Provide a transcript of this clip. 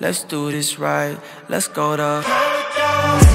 Let's do this right. Let's go to.